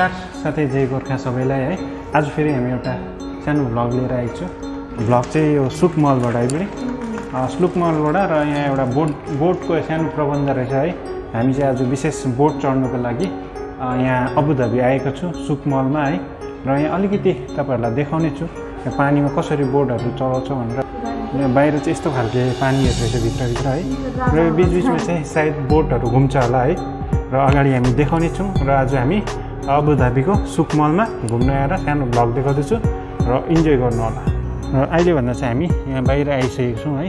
नमस्कार साथै जय गोर्खा सबैलाई है। आज फेरि हामी एउटा सानो भ्लग लिएर आएको छु। भ्लग चाहिँ यो सुक मलबाट आइपुगेँ स्लुक मलबाट र यहाँ एउटा बोट बोटको सानो प्रबन्ध रहेछ है। हामी चाहिँ आज विशेष बोट चढ्नुको लागि यहाँ अबुधाबी आएको छु सुक मलमा है। र यहाँ अलिकति तपाईँहरूलाई देखाउने छु पानीमा कसरी बोटहरू चलाउँछ भनेर। बाहिर चाहिँ यस्तो खालके पानीहरू रहेछ भित्रभित्र है। र यो बिचबिचमा चाहिँ सायद बोटहरू घुम्छ होला है। र अगाडि हामी देखाउने छौँ र आज हामी अबुधाबीको सुक मलमा घुम्न आएर सानो भ्लग देखाउँदैछु र इन्जोय गर्नु होला। र अहिलेभन्दा चाहिँ हामी यहाँ बाहिर आइसकेको छौँ है।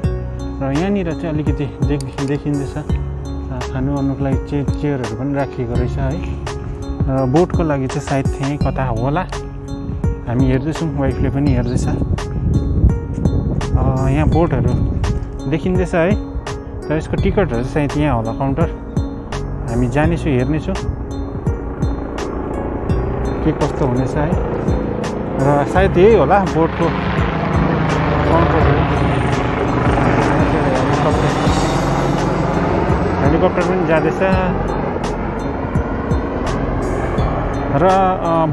र यहाँनिर चाहिँ अलिकति देख देखिँदैछ। खानु ओर्नुको लागि चे चेयरहरू पनि राखिएको रहेछ है। र बोटको लागि चाहिँ सायद त्यहीँ कता होला? हामी हेर्दैछौँ वाइफले पनि हेर्दैछ। यहाँ बोटहरू देखिँदैछ है। तर यसको टिकटहरू चाहिँ सायद यहाँ होला काउन्टर। हामी जानेछु हेर्नेछु। के कस्तो हुनेछ है र सायद यही होला बोटको। हेलिकप्टर पनि जाँदैछ। र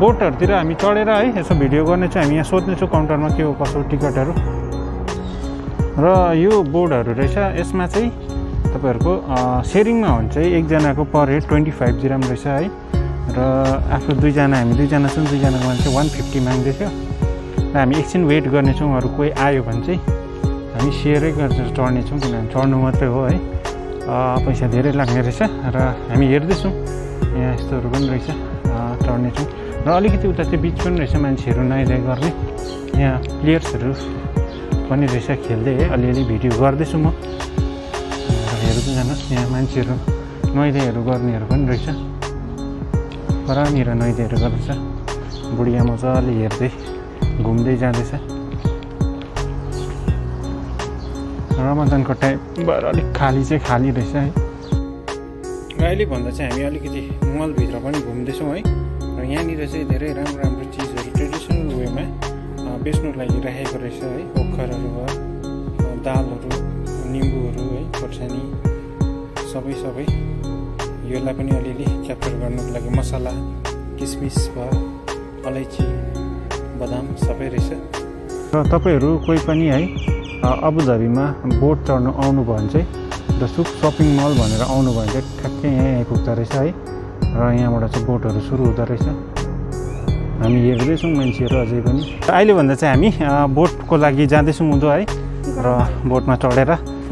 बोटहरूतिर हामी चढेर है यसो भिडियो गर्नेछौँ हामी यहाँ सोध्नेछौँ काउन्टरमा के हो कसो टिकटहरू। र यो बोर्डहरू रहेछ यसमा चाहिँ तपाईँहरूको सेयरिङमा हो भने चाहिँ एकजनाको पर हेड ट्वेन्टी फाइभ जिराम रहेछ है। र आफ्नो दुईजना हामी दुईजना छौँ दुईजनाको मान्छे वान फिफ्टी माग्दै थियो। र हामी एकछिन वेट गर्नेछौँ अरू कोही आयो भने चाहिँ हामी सेयरै गरेर चढ्नेछौँ किनभने चढ्नु मात्रै हो है। पैसा धेरै लाग्ने रहेछ र हामी हेर्दैछौँ यहाँ यस्तोहरू पनि रहेछ। चढ्नेछौँ र अलिकति उता चाहिँ बिच पनि रहेछ मान्छेहरू नआइदिए गर्ने। यहाँ प्लेयर्सहरू पनि रहेछ खेल्दै है। अलिअलि भिडियो गर्दैछु म। हेर्दै जानुहोस् यहाँ मान्छेहरू नुहाइदिएहरू गर्नेहरू पनि रहेछ। परनिर नुहाइदिएहरू गर्दैछ बुढिया मजाले हेर्दै घुम्दै जाँदैछ रमजानको टाइम भएर अलिक खाली चाहिँ खाली रहेछ है अहिले भन्दा चाहिँ हामी अलिकति मलभित्र पनि घुम्दैछौँ है र यहाँनिर चाहिँ धेरै राम्रो राम्रो चिजहरू ट्रेडिसनल वेमा बेच्नुको लागि राखेको रहेछ है ओखरहरू भयो दालहरू निम्बुहरू है खोर्सानी सबै सबै यसलाई पनि अलिअलि क्याप्चर गर्नुको लागि मसला किसमिस भयो अलैँची बदाम सबै रहेछ। र तपाईँहरू कोही पनि है अबुधाबीमा बोट चढ्नु आउनुभयो भने चाहिँ द सुक सपिङ मल भनेर आउनुभयो भने चाहिँ ठ्याक्कै यहाँ आइपुग्दो रहेछ है। र यहाँबाट चाहिँ बोटहरू सुरु हुँदो रहेछ। हामी हेर्दैछौँ मान्छेहरू अझै पनि। अहिलेभन्दा चाहिँ हामी बोटको लागि जाँदैछौँ उँधो है। र बोटमा चढेर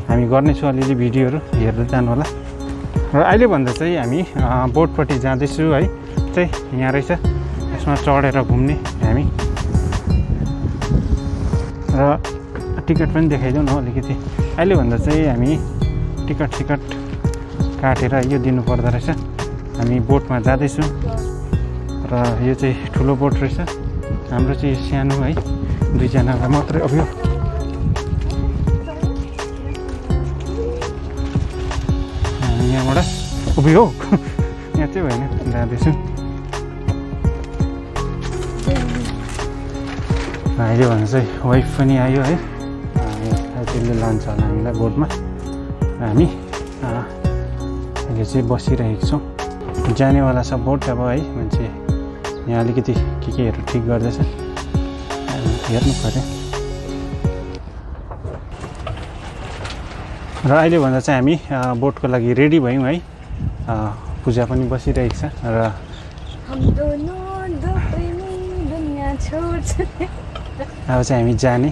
हामी गर्नेछौँ अलिअलि भिडियोहरू हेर्दै जानु होला र अहिलेभन्दा चाहिँ हामी बोटपट्टि जाँदैछु है। चाहिँ यहाँ रहेछ। यसमा चढेर घुम्ने हामी। र टिकट पनि देखाइदेऊ न अलिकति। अहिलेभन्दा चाहिँ हामी टिकट सिकट काटेर यो दिनु पर्दो रहेछ। हामी बोटमा जाँदैछौँ। र यो चाहिँ ठुलो बोट रहेछ। हाम्रो चाहिँ सानो है दुईजनालाई मात्रै अब यो। उभियो यहाँ चाहिँ होइन जाँदैछु। अहिले भने चाहिँ वाइफ पनि आयो है। त्यसले लान्छ होला हामीलाई बोटमा। हामी अहिले चाहिँ बसिरहेको छौँ। जानेवाला छ बोट अब है मान्छे यहाँ अलिकति के केहरू ठिक गर्दैछ। हेर्नु पऱ्यो। र अहिलेभन्दा चाहिँ हामी बोटको लागि रेडी भयौँ है। पूजा पनि बसिरहेको छ र हम दोनों दो प्रेमी दुनिया छोड़ अब चाहिँ हामी जाने।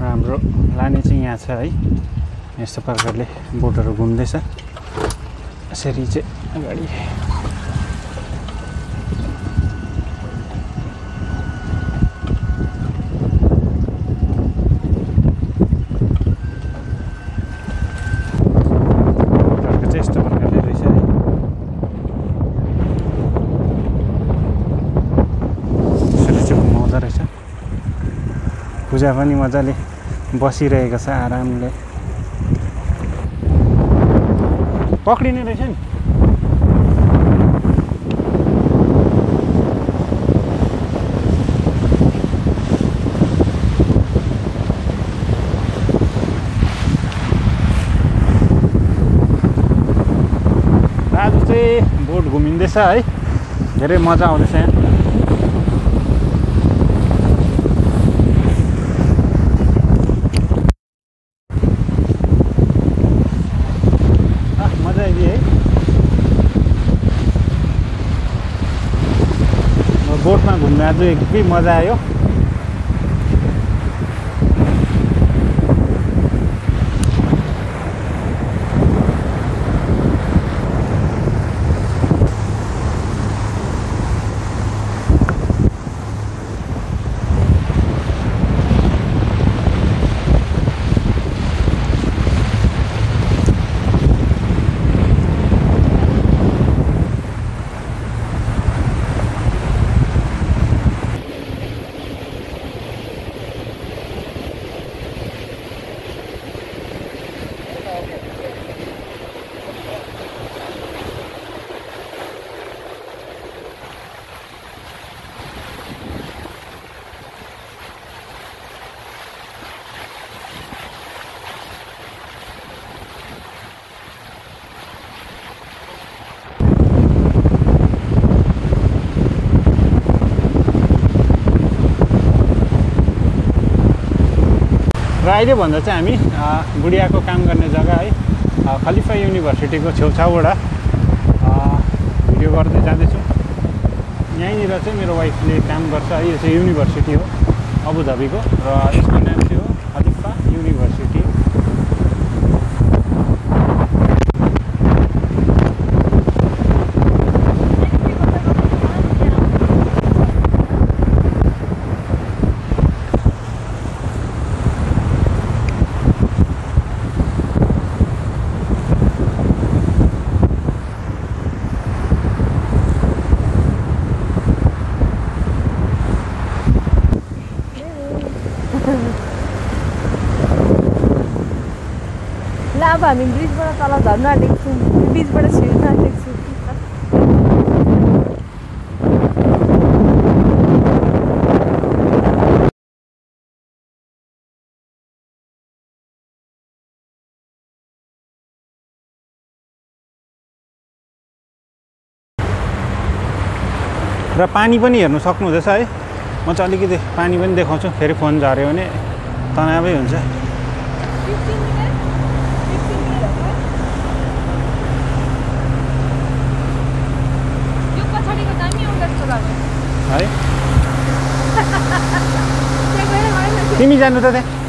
र हाम्रो लाने चाहिँ यहाँ छ है। यस्तो प्रकारले बोटहरू घुम्दैछ। यसरी चाहिँ अगाडि। भुजा पनि मजाले बसिरहेको छ आरामले। पक्रिने रहेछ नि। बोट घुमिँदैछ है। धेरै मजा आउँदैछ यहाँ। आज एकदमै मजा आयो। र अहिले भन्दा चाहिँ हामी गुडियाको काम गर्ने जग्गा है खलिफा युनिभर्सिटीको छेउछाउबाट भिडियो गर्दै जाँदैछु। यहीँनिर चाहिँ मेरो वाइफले काम गर्छ है यो चाहिँ युनिभर्सिटी हो अबुधाबीको र यसको नाम चाहिँ हो खलिफा युनिभर्सिटी। अब हामी ब्रिजबाट तल झर्न आँटेको छौँ ब्रिजबाट छिर्न आँटेको छौँ र पानी पनि हेर्नु सक्नुहुँदैछ है? म चाहिँ अलिकति पानी पनि देखाउँछु। फेरि फोन झऱ्यो भने तनावै हुन्छ। ミじゃんの、ね。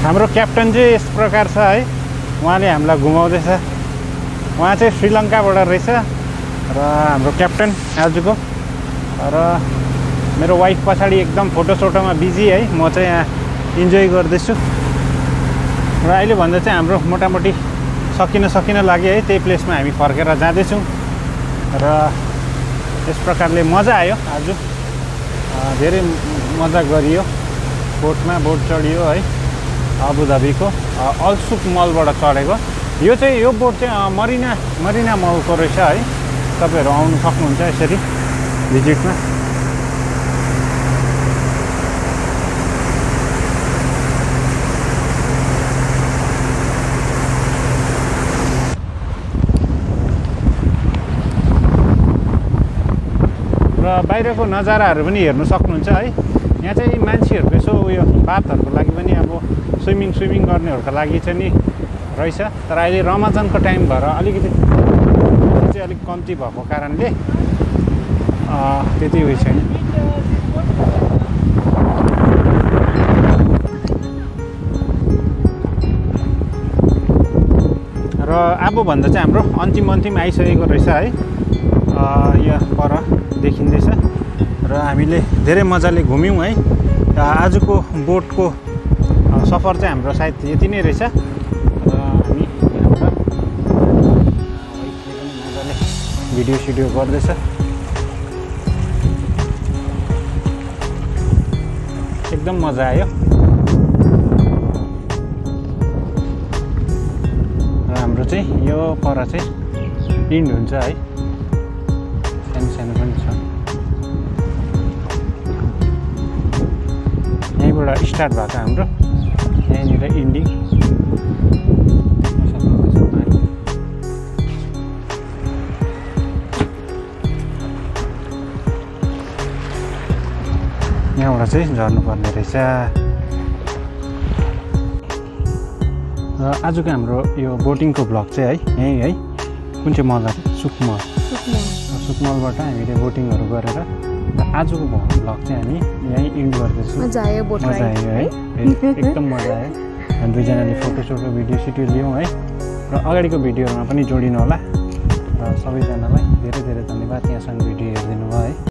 हाम्रो क्याप्टन चाहिँ यस प्रकार छ है। उहाँले हामीलाई घुमाउँदैछ। उहाँ चाहिँ श्रीलङ्काबाट रहेछ। र हाम्रो क्याप्टन आजको। र मेरो वाइफ पछाडि एकदम फोटोसोटोमा बिजी है। म चाहिँ यहाँ इन्जोय गर्दैछु। र अहिले भन्दा चाहिँ हाम्रो मोटामोटी सकिन सकिन लाग्यो है। त्यही प्लेसमा हामी फर्केर जाँदैछौँ। र यस प्रकारले मजा आयो आज। धेरै मजा गरियो। बोटमा बोट चढियो है। अबुधाबीको अल्सुक मलबाट चढेको। यो चाहिँ यो बोट चाहिँ मरिना मरिना मलको रहेछ है। तपाईँहरू आउनु सक्नुहुन्छ यसरी भिजिटमा। बाहिरको नजाराहरू पनि हेर्नु सक्नुहुन्छ है। यहाँ चाहिँ मान्छेहरूको यसो उयो बातहरूको लागि पनि अब स्विमिङ स्विमिङ गर्नेहरूको लागि चाहिँ नि रहेछ। तर अहिले रमाजनको टाइम भएर अलिकति चाहिँ अलिक कम्ती भएको कारणले त्यति उयो छैन। र अबभन्दा चाहिँ हाम्रो अन्तिम अन्तिम आइसकेको रहेछ है। यहाँ पर। देखिँदैछ। र हामीले धेरै मजाले घुम्यौँ है। र आजको बोटको सफर चाहिँ हाम्रो सायद यति नै रहेछ। र हामी मजाले भिडियो सिडियो गर्दैछ। एकदम मजा आयो। र हाम्रो चाहिँ यो पर चाहिँ इन्ड हुन्छ है। यहीँबाट स्टार्ट भएको हाम्रो। यहीँनिर इन्डिङ यहाँबाट चाहिँ झर्नुपर्ने रहेछ। र आजको हाम्रो यो बोटिङको भ्लग चाहिँ है यहीँ है। कुन चाहिँ मल? सुकमल। सुकमलबाट हामीले बोटिङहरू गरेर आजको भ्लग चाहिँ हामी यहीँ इन्ड गर्दैछौँ। मजा आयो है। एकदम मजा आयो। हामी दुईजनाले फोटो सोटो भिडियो सिडियो लियौँ है। र अगाडिको भिडियोहरूमा पनि जोडिनु होला। र सबैजनालाई धेरै धेरै धन्यवाद। यहाँसम्म भिडियो हेरिदिनु भयो है।